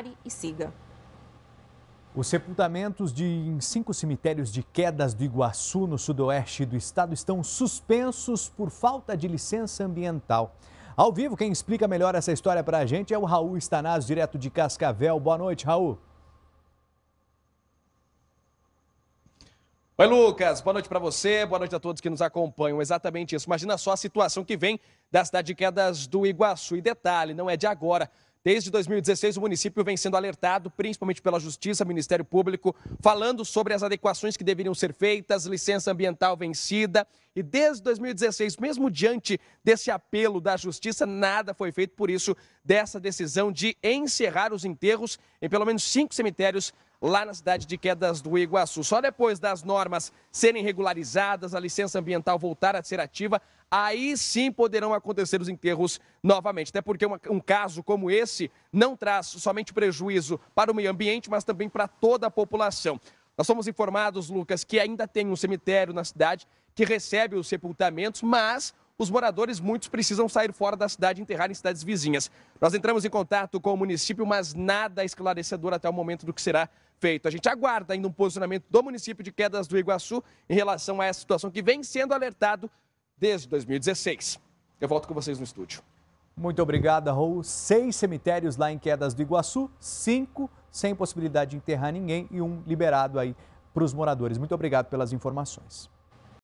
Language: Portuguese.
pare e siga. Os sepultamentos de, em cinco cemitérios de quedas do Iguaçu, no sudoeste do estado, estão suspensos por falta de licença ambiental. Ao vivo, quem explica melhor essa história para a gente é o Raul Estanaz, direto de Cascavel. Boa noite, Raul. Oi, Lucas. Boa noite para você, boa noite a todos que nos acompanham. Exatamente isso. Imagina só a situação que vem da cidade de Quedas do Iguaçu. E detalhe, não é de agora. Desde 2016, o município vem sendo alertado, principalmente pela Justiça, Ministério Público, falando sobre as adequações que deveriam ser feitas, licença ambiental vencida. E desde 2016, mesmo diante desse apelo da Justiça, nada foi feito. Por isso, dessa decisão de encerrar os enterros em pelo menos cinco cemitérios lá na cidade de Quedas do Iguaçu. Só depois das normas serem regularizadas, a licença ambiental voltar a ser ativa, aí sim poderão acontecer os enterros novamente. Até porque um caso como esse não traz somente prejuízo para o meio ambiente, mas também para toda a população. Nós fomos informados, Lucas, que ainda tem um cemitério na cidade que recebe os sepultamentos, mas os moradores, muitos, precisam sair fora da cidade e enterrar em cidades vizinhas. Nós entramos em contato com o município, mas nada esclarecedor até o momento do que será feito. A gente aguarda ainda um posicionamento do município de Quedas do Iguaçu em relação a essa situação que vem sendo alertado desde 2016. Eu volto com vocês no estúdio. Muito obrigado, Raul. Seis cemitérios lá em Quedas do Iguaçu, cinco sem possibilidade de enterrar ninguém e um liberado aí para os moradores. Muito obrigado pelas informações.